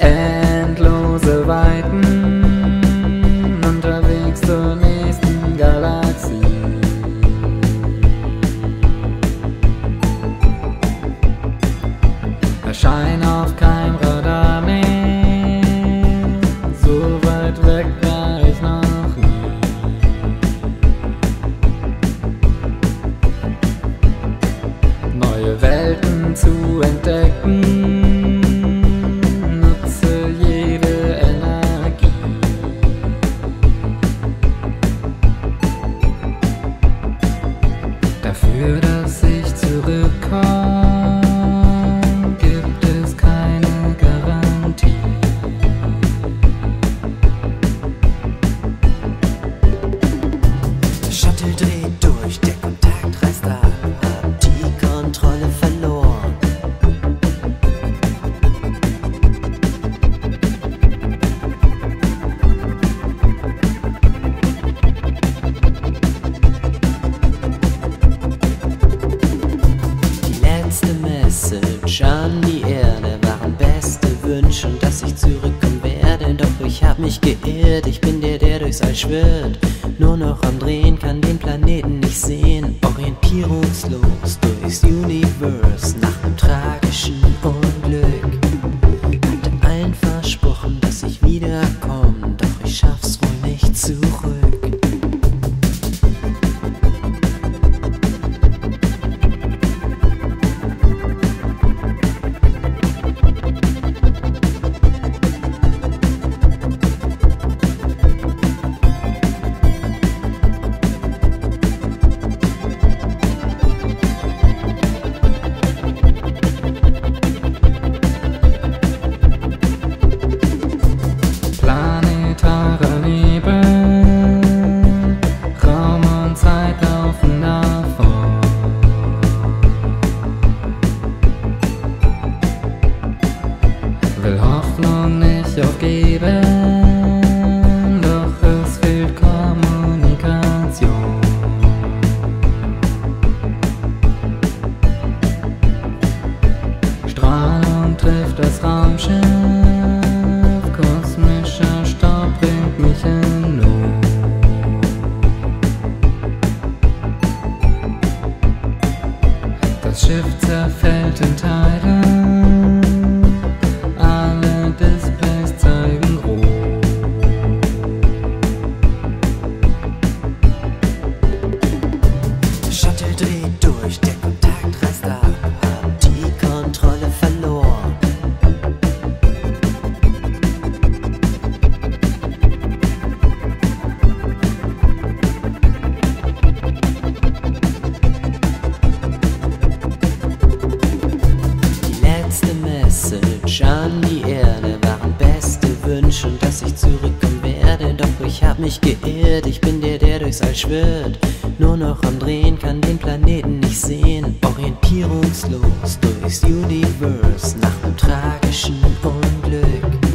Endlose Weiten Dafür, dass ich Message an die Erde waren beste Wünsche dass ich zurückkommen werde. Doch ich hab mich geirrt, ich bin der, der durchs All schwirrt. Nur noch am Drehen, kann den Planeten nicht sehen. Orientierungslos durchs Universe nach einem tragischen Unglück. Raumschiff, kosmischer Staub bringt mich in Not. Das Schiff zerfällt in Teile, an die Erde waren beste Wünsche dass ich zurückkommen werde. Doch ich hab mich geirrt, ich bin der, der durchs All schwirrt. Nur noch am Drehen, kann den Planeten nicht sehen. Orientierungslos durchs Universe nach einem tragischen Unglück.